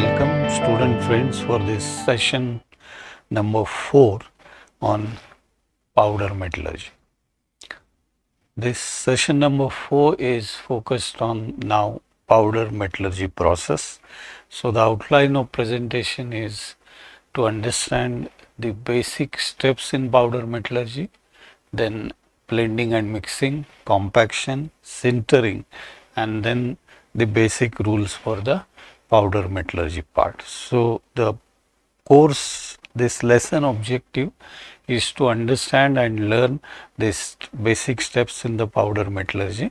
welcome student friends for this session number 4 on powder metallurgy. This session number 4 is focused on now powder metallurgy process. So the outline of presentation is to understand the basic steps in powder metallurgy, then blending and mixing, compaction, sintering and then the basic rules for the powder metallurgy part. So, the course this lesson objective is to understand and learn these basic steps in the powder metallurgy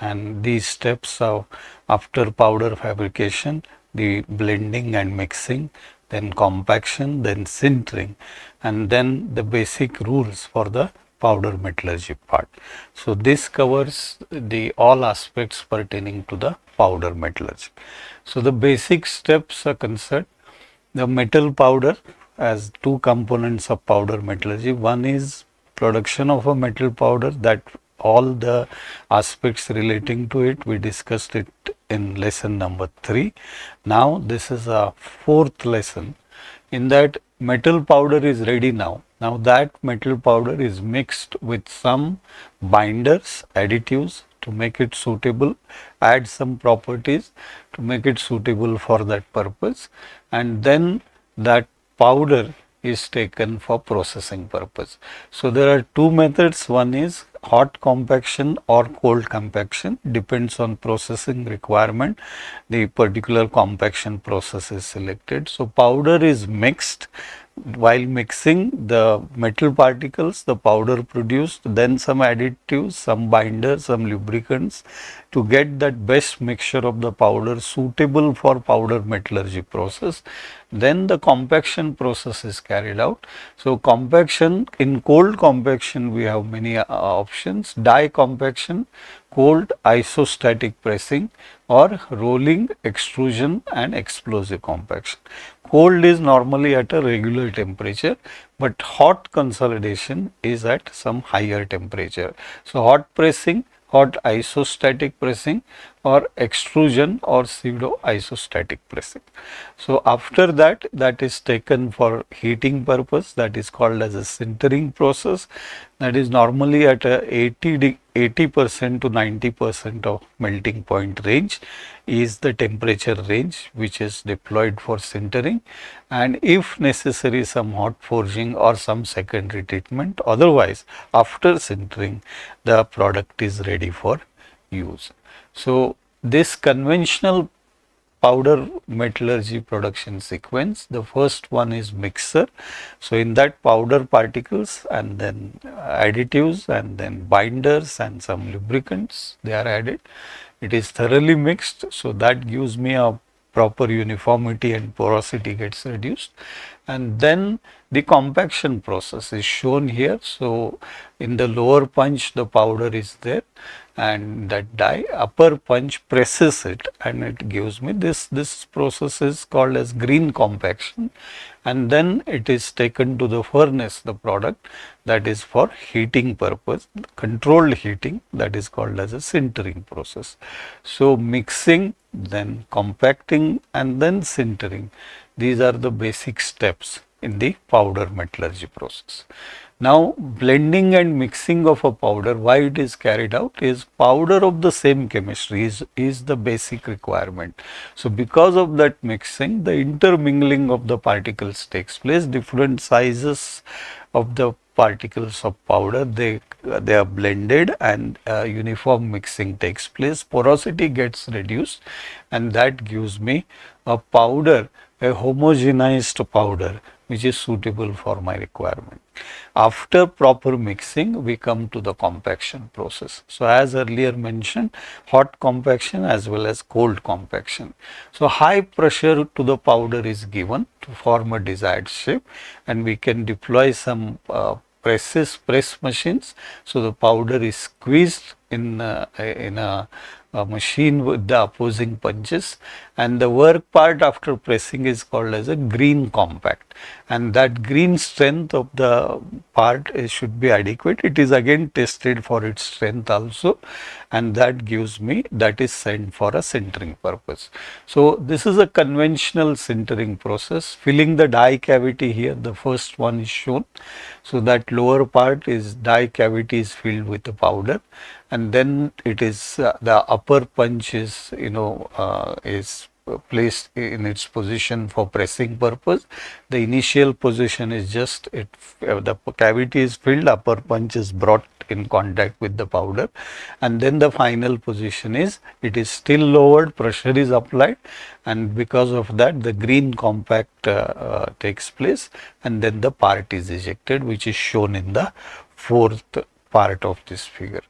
and these steps are after powder fabrication, the blending and mixing, then compaction, then sintering and then the basic rules for the powder metallurgy part. So, this covers the all aspects pertaining to the powder metallurgy. So, the basic steps are concerned the metal powder as two components of powder metallurgy. One is production of a metal powder that all the aspects relating to it we discussed it in lesson number 3. Now, this is a fourth lesson in that metal powder is ready now now that metal powder is mixed with some binders, additives to make it suitable, add some properties to make it suitable for that purpose and then that powder is taken for processing purpose. So, there are two methods one is hot compaction or cold compaction depends on processing requirement the particular compaction process is selected. So, powder is mixed while mixing the metal particles, the powder produced, then some additives, some binders, some lubricants to get that best mixture of the powder suitable for powder metallurgy process. Then the compaction process is carried out. So, compaction in cold compaction we have many uh, options, die compaction, cold isostatic pressing or rolling, extrusion and explosive compaction. Cold is normally at a regular temperature, but hot consolidation is at some higher temperature. So, hot pressing, hot isostatic pressing or extrusion or pseudo isostatic pressing. So, after that that is taken for heating purpose that is called as a sintering process that is normally at a 80 80 percent to 90 percent of melting point range is the temperature range which is deployed for sintering and if necessary some hot forging or some secondary treatment otherwise after sintering the product is ready for use. So, this conventional powder metallurgy production sequence. The first one is mixer. So, in that powder particles and then additives and then binders and some lubricants they are added. It is thoroughly mixed. So, that gives me a proper uniformity and porosity gets reduced and then the compaction process is shown here. So, in the lower punch the powder is there and that die upper punch presses it and it gives me this this process is called as green compaction. And then it is taken to the furnace the product that is for heating purpose controlled heating that is called as a sintering process. So mixing then compacting and then sintering. These are the basic steps in the powder metallurgy process now, blending and mixing of a powder, why it is carried out is powder of the same chemistry is, is the basic requirement. So, because of that mixing, the intermingling of the particles takes place, different sizes of the particles of powder, they, they are blended and uh, uniform mixing takes place, porosity gets reduced and that gives me a powder, a homogenized powder which is suitable for my requirement. After proper mixing, we come to the compaction process. So, as earlier mentioned, hot compaction as well as cold compaction. So, high pressure to the powder is given to form a desired shape and we can deploy some uh, presses, press machines. So, the powder is squeezed in, uh, in a a machine with the opposing punches. And the work part after pressing is called as a green compact. And that green strength of the part should be adequate. It is again tested for its strength also and that gives me that is sent for a sintering purpose. So, this is a conventional sintering process filling the die cavity here the first one is shown. So, that lower part is die cavity is filled with the powder and then it is uh, the upper punch is you know uh, is placed in its position for pressing purpose. The initial position is just it uh, the cavity is filled upper punch is brought in contact with the powder and then the final position is it is still lowered pressure is applied and because of that the green compact uh, uh, takes place and then the part is ejected which is shown in the fourth part of this figure.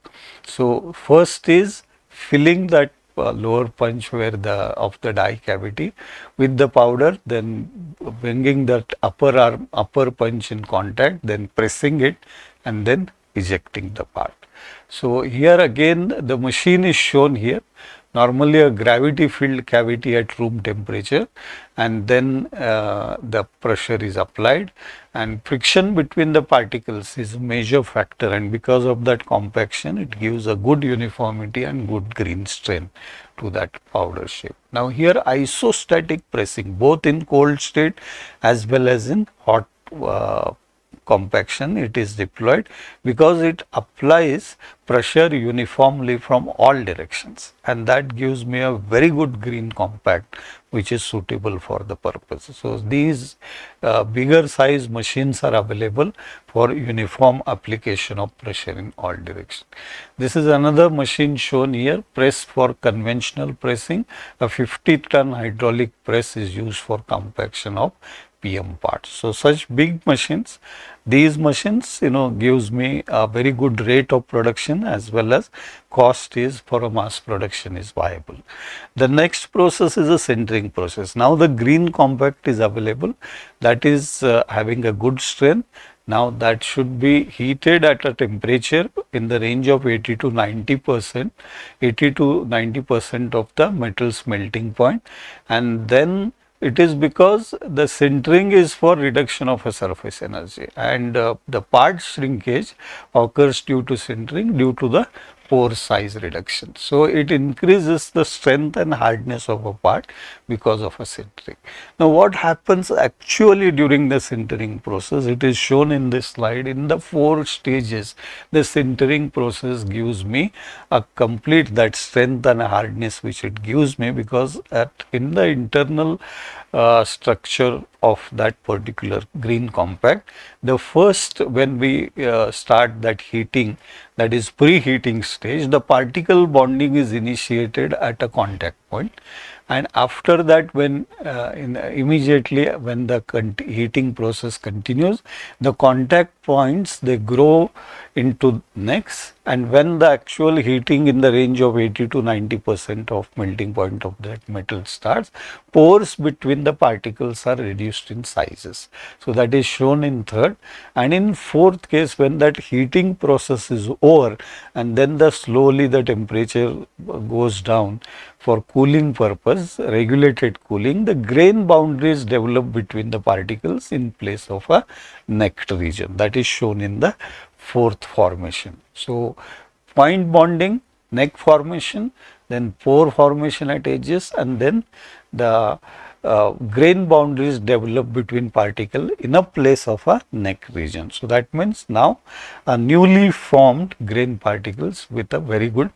So, first is filling that lower punch where the of the die cavity with the powder then bringing that upper arm upper punch in contact then pressing it and then ejecting the part. So, here again the machine is shown here normally a gravity filled cavity at room temperature and then uh, the pressure is applied and friction between the particles is a major factor and because of that compaction it gives a good uniformity and good green strain to that powder shape. Now here isostatic pressing both in cold state as well as in hot uh, compaction it is deployed because it applies pressure uniformly from all directions and that gives me a very good green compact which is suitable for the purpose. So, these uh, bigger size machines are available for uniform application of pressure in all directions. This is another machine shown here press for conventional pressing. A 50 ton hydraulic press is used for compaction of PM parts. So, such big machines, these machines you know gives me a very good rate of production as well as cost is for a mass production is viable. The next process is a sintering process. Now, the green compact is available that is uh, having a good strength. Now, that should be heated at a temperature in the range of 80 to 90 percent, 80 to 90 percent of the metal's melting point and then it is because the sintering is for reduction of a surface energy. And uh, the part shrinkage occurs due to sintering due to the pore size reduction. So, it increases the strength and hardness of a part because of a sintering. Now, what happens actually during the sintering process? It is shown in this slide in the four stages. The sintering process gives me a complete that strength and hardness which it gives me because at in the internal uh, structure of that particular green compact. The first when we uh, start that heating that is preheating stage, the particle bonding is initiated at a contact point and after that when uh, in, immediately when the heating process continues, the contact points they grow into necks and when the actual heating in the range of 80 to 90 percent of melting point of that metal starts, pores between the particles are reduced in sizes. So, that is shown in third and in fourth case when that heating process is over and then the slowly the temperature goes down for cooling purpose, regulated cooling, the grain boundaries develop between the particles in place of a necked region that is shown in the fourth formation. So, point bonding, neck formation, then pore formation at edges and then the uh, grain boundaries develop between particle in a place of a neck region. So, that means now a newly formed grain particles with a very good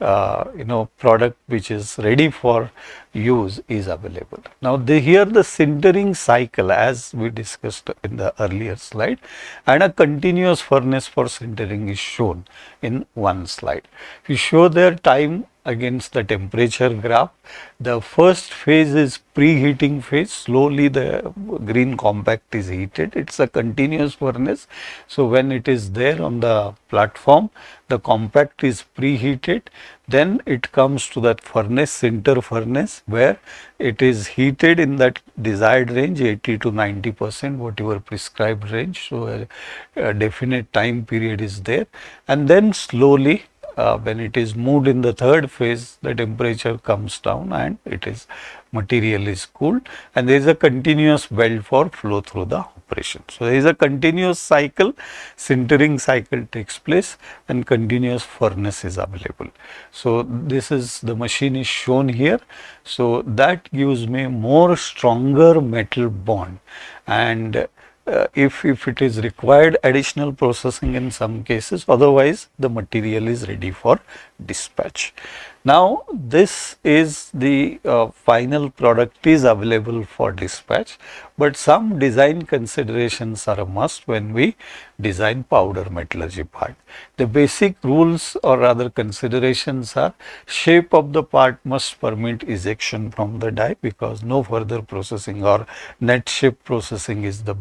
uh, you know product which is ready for use is available. Now, the, here the sintering cycle as we discussed in the earlier slide and a continuous furnace for sintering is shown in one slide. If you show their time against the temperature graph. The first phase is preheating phase, slowly the green compact is heated, it is a continuous furnace. So, when it is there on the platform, the compact is preheated, then it comes to that furnace, sinter furnace where it is heated in that desired range 80 to 90 percent whatever prescribed range. So, a, a definite time period is there and then slowly uh, when it is moved in the third phase, the temperature comes down and it is material is cooled and there is a continuous belt for flow through the operation. So, there is a continuous cycle, sintering cycle takes place and continuous furnace is available. So, this is the machine is shown here. So, that gives me more stronger metal bond and uh, if, if it is required additional processing in some cases otherwise the material is ready for dispatch. Now this is the uh, final product is available for dispatch but some design considerations are a must when we design powder metallurgy part. The basic rules or rather considerations are shape of the part must permit ejection from the die because no further processing or net shape processing is the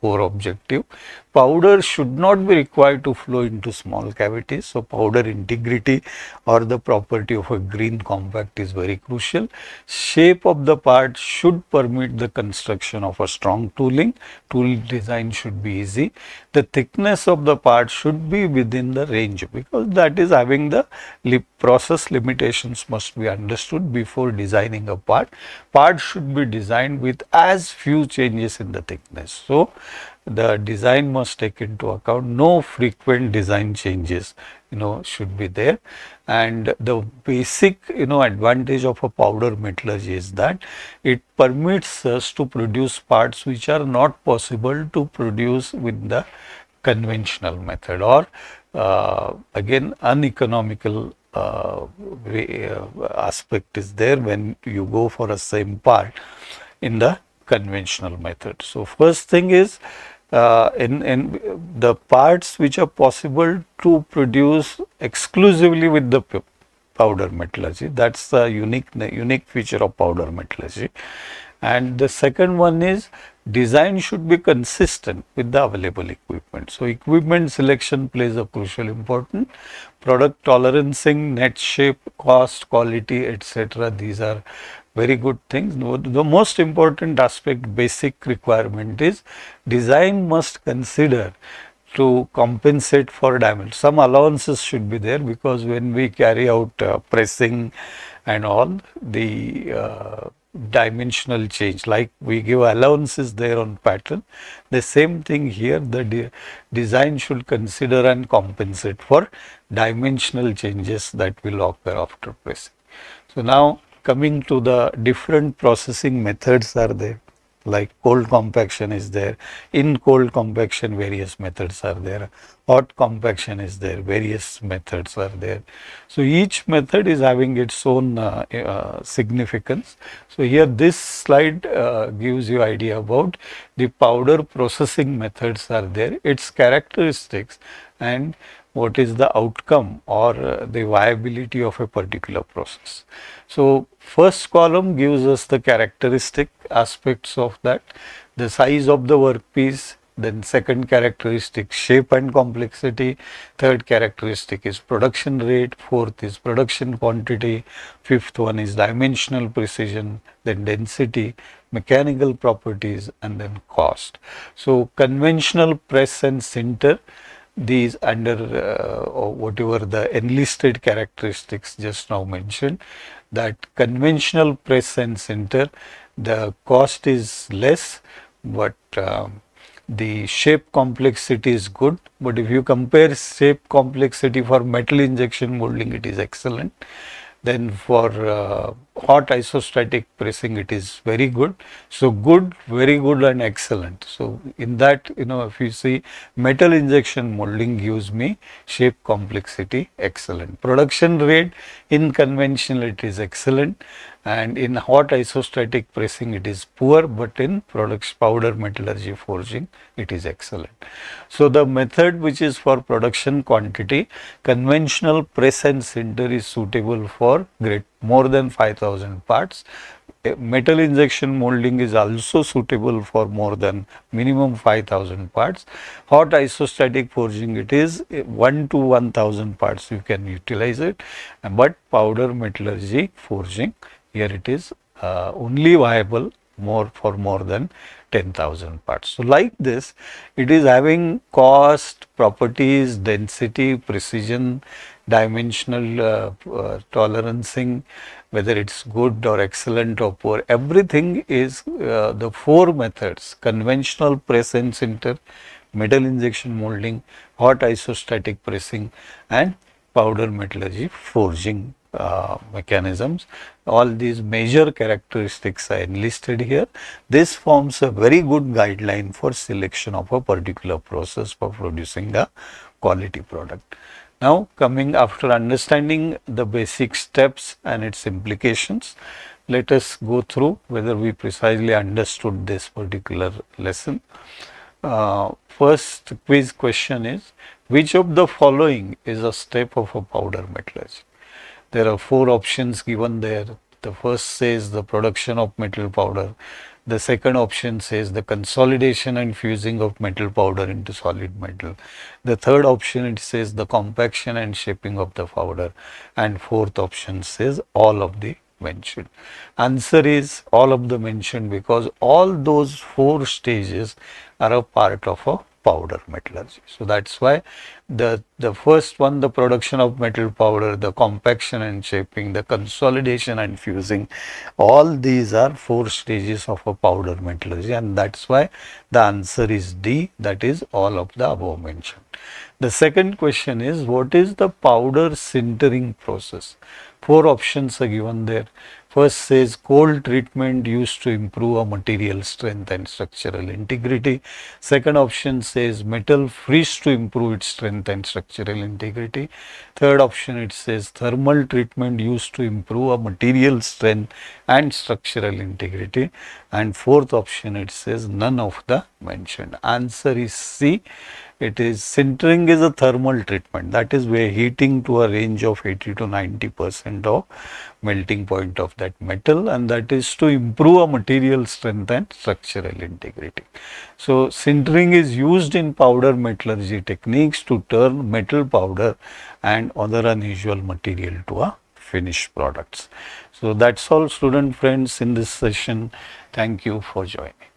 core objective. Powder should not be required to flow into small cavities. So, powder integrity or the property of a green compact is very crucial. Shape of the part should permit the construction of a strong tooling. Tool design should be easy. The thickness of the part should be within the range because that is having the li process limitations must be understood before designing a part. Part should be designed with as few changes in the thickness. So, the design must take into account. No frequent design changes you know should be there. And the basic you know advantage of a powder metallurgy is that it permits us to produce parts which are not possible to produce with the conventional method or uh, again uneconomical uh, way, uh, aspect is there when you go for a same part in the conventional method. So, first thing is uh, in, in the parts which are possible to produce exclusively with the powder metallurgy. That is the unique, unique feature of powder metallurgy. And the second one is design should be consistent with the available equipment. So, equipment selection plays a crucial important. Product tolerancing, net shape, cost, quality, etc. These are very good things. The most important aspect basic requirement is design must consider to compensate for damage. Some allowances should be there because when we carry out uh, pressing and all the uh, dimensional change like we give allowances there on pattern the same thing here the de design should consider and compensate for dimensional changes that will occur after pressing. So, now coming to the different processing methods are there. Like cold compaction is there. In cold compaction various methods are there. Hot compaction is there. Various methods are there. So each method is having its own uh, uh, significance. So here this slide uh, gives you idea about the powder processing methods are there its characteristics and what is the outcome or uh, the viability of a particular process. So, first column gives us the characteristic aspects of that, the size of the workpiece, then second characteristic shape and complexity, third characteristic is production rate, fourth is production quantity, fifth one is dimensional precision, then density, mechanical properties and then cost. So, conventional press and sinter these under uh, whatever the enlisted characteristics just now mentioned that conventional press and sinter the cost is less but um, the shape complexity is good. But if you compare shape complexity for metal injection molding it is excellent. Then for uh, hot isostatic pressing it is very good. So, good, very good and excellent. So, in that you know if you see metal injection molding gives me shape complexity excellent. Production rate in conventional it is excellent and in hot isostatic pressing it is poor but in products powder metallurgy forging it is excellent. So, the method which is for production quantity conventional press and sinter is suitable for great more than 5000 parts. Metal injection molding is also suitable for more than minimum 5000 parts. Hot isostatic forging it is 1 to 1000 parts you can utilize it, but powder metallurgy forging here it is uh, only viable more for more than 10,000 parts. So like this, it is having cost, properties, density, precision, dimensional uh, uh, tolerancing, whether it's good or excellent or poor, everything is uh, the four methods, conventional press and sinter, metal injection molding, hot isostatic pressing and powder metallurgy forging uh, mechanisms. All these major characteristics are enlisted here. This forms a very good guideline for selection of a particular process for producing a quality product. Now coming after understanding the basic steps and its implications, let us go through whether we precisely understood this particular lesson. Uh, first quiz question is, which of the following is a step of a powder metallurgy? There are four options given there. The first says the production of metal powder. The second option says the consolidation and fusing of metal powder into solid metal. The third option it says the compaction and shaping of the powder. And fourth option says all of the mentioned. Answer is all of the mentioned because all those four stages are a part of a powder metallurgy. So that's why the, the first one, the production of metal powder, the compaction and shaping, the consolidation and fusing, all these are four stages of a powder metallurgy and that's why the answer is D, that is all of the above mentioned. The second question is what is the powder sintering process? Four options are given there. First says cold treatment used to improve a material strength and structural integrity. Second option says metal freeze to improve its strength and structural integrity. Third option it says thermal treatment used to improve a material strength and structural integrity. And fourth option it says none of the mentioned. Answer is C it is sintering is a thermal treatment that is where heating to a range of 80 to 90 percent of melting point of that metal and that is to improve a material strength and structural integrity. So, sintering is used in powder metallurgy techniques to turn metal powder and other unusual material to a finished products. So, that is all student friends in this session. Thank you for joining.